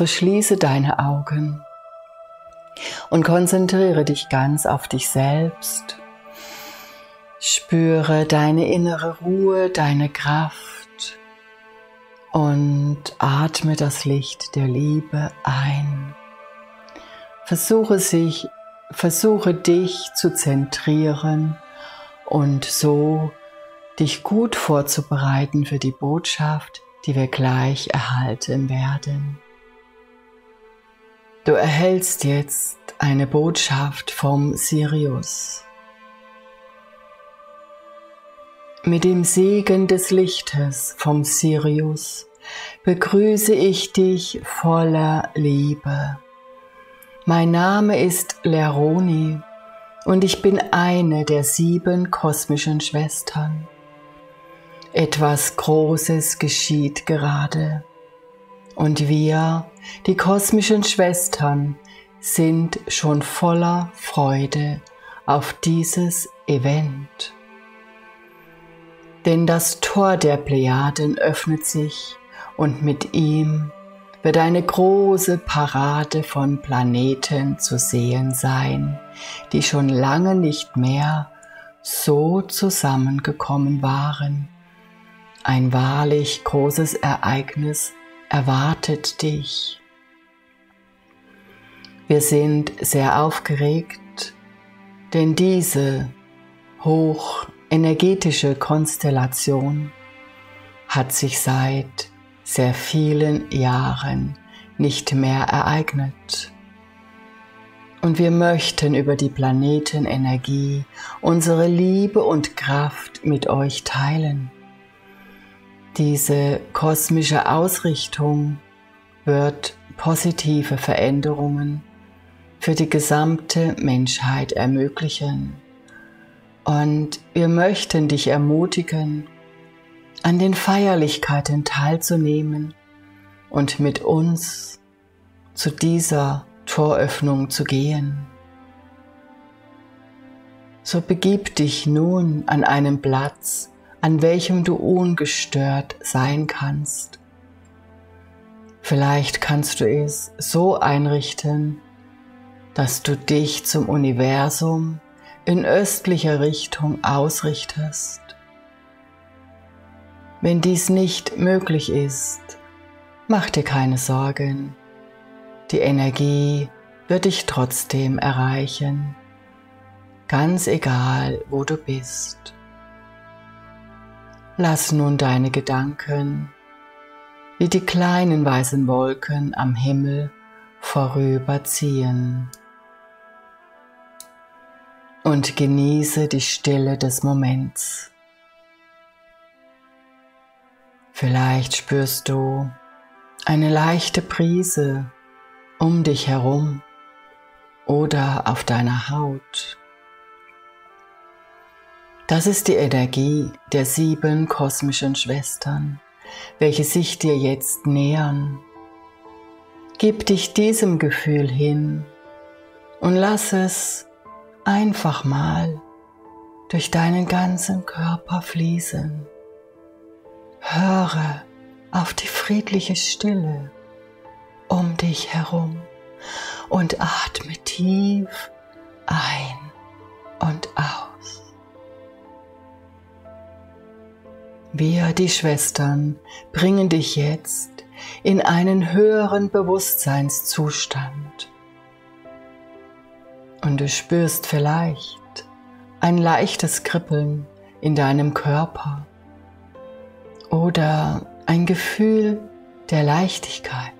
so schließe deine Augen und konzentriere dich ganz auf dich selbst. Spüre deine innere Ruhe, deine Kraft und atme das Licht der Liebe ein. Versuche sich, versuche dich zu zentrieren und so dich gut vorzubereiten für die Botschaft, die wir gleich erhalten werden. Du erhältst jetzt eine Botschaft vom Sirius. Mit dem Segen des Lichtes vom Sirius begrüße ich dich voller Liebe. Mein Name ist Leroni und ich bin eine der sieben kosmischen Schwestern. Etwas Großes geschieht gerade. Und wir, die kosmischen Schwestern, sind schon voller Freude auf dieses Event. Denn das Tor der Plejaden öffnet sich und mit ihm wird eine große Parade von Planeten zu sehen sein, die schon lange nicht mehr so zusammengekommen waren. Ein wahrlich großes Ereignis erwartet dich. Wir sind sehr aufgeregt, denn diese hochenergetische Konstellation hat sich seit sehr vielen Jahren nicht mehr ereignet. Und wir möchten über die Planetenenergie unsere Liebe und Kraft mit euch teilen. Diese kosmische Ausrichtung wird positive Veränderungen für die gesamte Menschheit ermöglichen. Und wir möchten dich ermutigen, an den Feierlichkeiten teilzunehmen und mit uns zu dieser Toröffnung zu gehen. So begib dich nun an einen Platz, an welchem du ungestört sein kannst. Vielleicht kannst du es so einrichten, dass du dich zum Universum in östlicher Richtung ausrichtest. Wenn dies nicht möglich ist, mach dir keine Sorgen. Die Energie wird dich trotzdem erreichen, ganz egal, wo du bist. Lass nun deine Gedanken wie die kleinen weißen Wolken am Himmel vorüberziehen und genieße die Stille des Moments. Vielleicht spürst du eine leichte Prise um dich herum oder auf deiner Haut. Das ist die Energie der sieben kosmischen Schwestern, welche sich dir jetzt nähern. Gib dich diesem Gefühl hin und lass es einfach mal durch deinen ganzen Körper fließen. Höre auf die friedliche Stille um dich herum und atme tief ein und aus. Wir, die Schwestern, bringen dich jetzt in einen höheren Bewusstseinszustand. Und du spürst vielleicht ein leichtes Kribbeln in deinem Körper oder ein Gefühl der Leichtigkeit.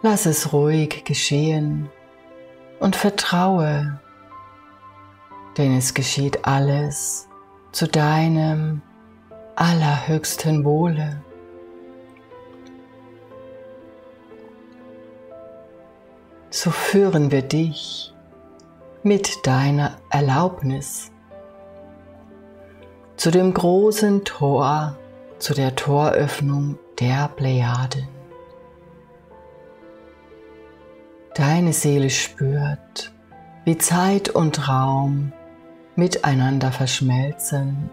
Lass es ruhig geschehen und vertraue, denn es geschieht alles zu deinem allerhöchsten Wohle. So führen wir dich mit deiner Erlaubnis zu dem großen Tor, zu der Toröffnung der Plejaden. Deine Seele spürt, wie Zeit und Raum miteinander verschmelzen.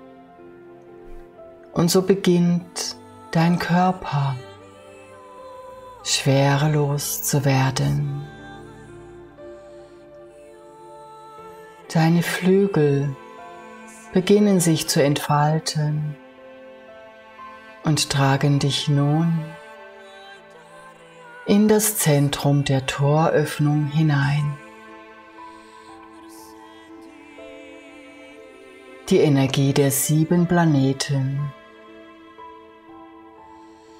Und so beginnt dein Körper schwerelos zu werden. Deine Flügel beginnen sich zu entfalten und tragen dich nun in das Zentrum der Toröffnung hinein. Die Energie der sieben Planeten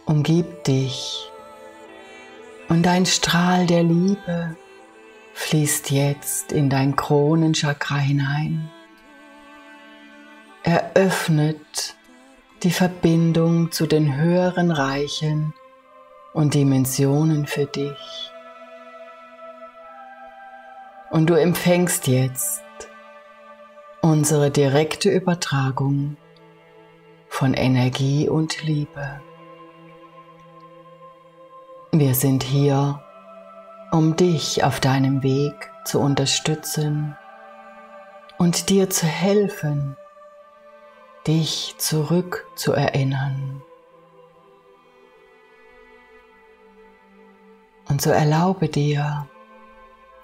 umgibt dich und ein Strahl der Liebe fließt jetzt in dein Kronenchakra hinein. Eröffnet die Verbindung zu den höheren Reichen und Dimensionen für dich. Und du empfängst jetzt unsere direkte Übertragung von Energie und Liebe. Wir sind hier, um dich auf deinem Weg zu unterstützen und dir zu helfen, dich zurück zu erinnern. Und so erlaube dir,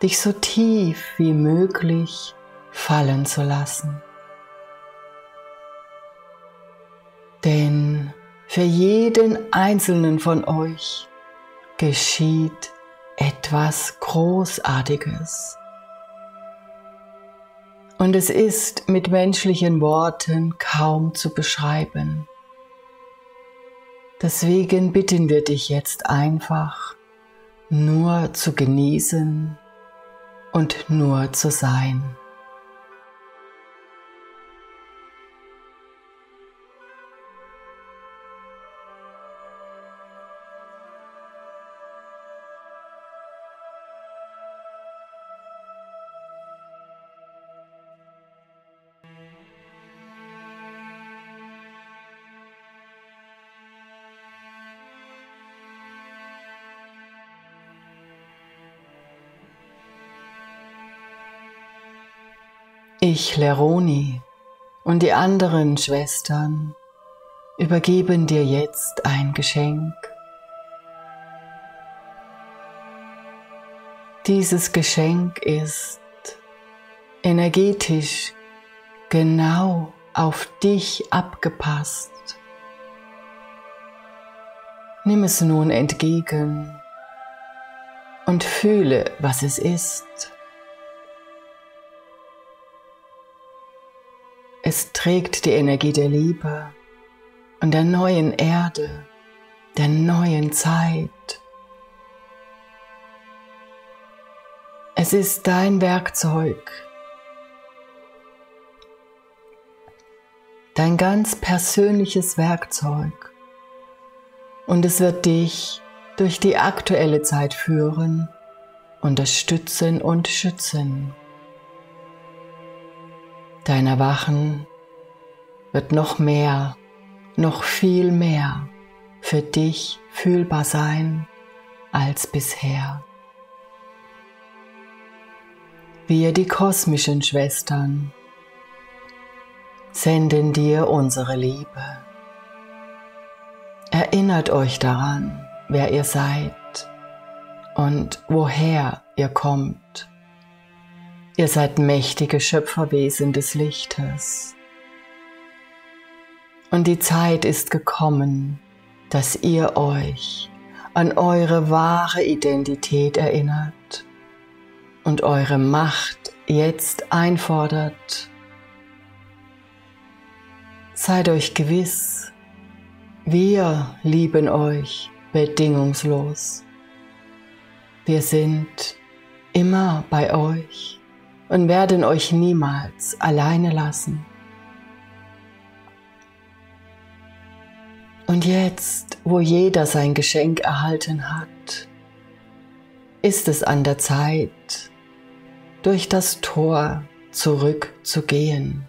dich so tief wie möglich fallen zu lassen. Denn für jeden einzelnen von euch geschieht etwas Großartiges. Und es ist mit menschlichen Worten kaum zu beschreiben. Deswegen bitten wir dich jetzt einfach, nur zu genießen und nur zu sein. Ich, Leroni, und die anderen Schwestern übergeben dir jetzt ein Geschenk. Dieses Geschenk ist energetisch genau auf dich abgepasst. Nimm es nun entgegen und fühle, was es ist. Es trägt die Energie der Liebe und der neuen Erde, der neuen Zeit. Es ist dein Werkzeug, dein ganz persönliches Werkzeug und es wird dich durch die aktuelle Zeit führen, unterstützen und schützen. Dein Erwachen wird noch mehr, noch viel mehr für dich fühlbar sein als bisher. Wir, die kosmischen Schwestern, senden dir unsere Liebe. Erinnert euch daran, wer ihr seid und woher ihr kommt. Ihr seid mächtige Schöpferwesen des Lichtes. Und die Zeit ist gekommen, dass ihr euch an eure wahre Identität erinnert und eure Macht jetzt einfordert. Seid euch gewiss, wir lieben euch bedingungslos. Wir sind immer bei euch und werden euch niemals alleine lassen. Und jetzt, wo jeder sein Geschenk erhalten hat, ist es an der Zeit, durch das Tor zurückzugehen.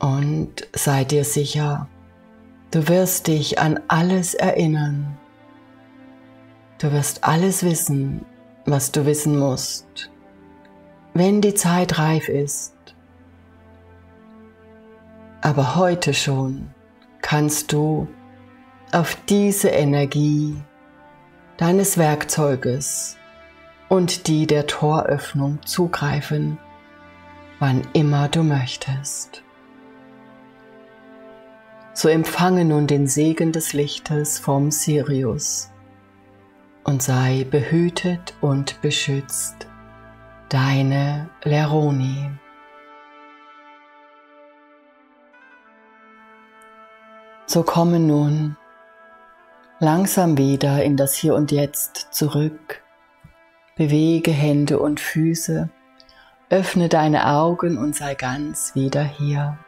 Und sei dir sicher, du wirst dich an alles erinnern. Du wirst alles wissen, was du wissen musst, wenn die Zeit reif ist. Aber heute schon kannst du auf diese Energie deines Werkzeuges und die der Toröffnung zugreifen, wann immer du möchtest. So empfange nun den Segen des Lichtes vom Sirius und sei behütet und beschützt, deine Leroni. So komme nun langsam wieder in das Hier und Jetzt zurück. Bewege Hände und Füße, öffne deine Augen und sei ganz wieder hier.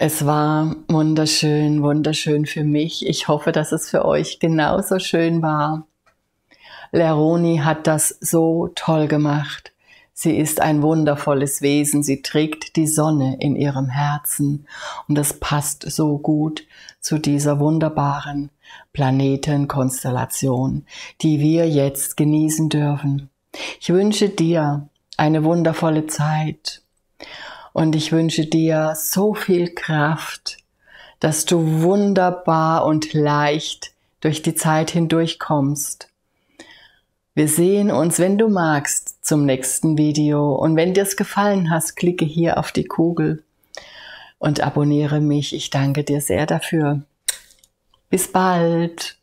Es war wunderschön, wunderschön für mich. Ich hoffe, dass es für euch genauso schön war. Leroni hat das so toll gemacht. Sie ist ein wundervolles Wesen, sie trägt die Sonne in ihrem Herzen und das passt so gut zu dieser wunderbaren Planetenkonstellation, die wir jetzt genießen dürfen. Ich wünsche dir eine wundervolle Zeit und ich wünsche dir so viel Kraft, dass du wunderbar und leicht durch die Zeit hindurchkommst wir sehen uns, wenn du magst, zum nächsten Video. Und wenn dir es gefallen hat, klicke hier auf die Kugel und abonniere mich. Ich danke dir sehr dafür. Bis bald.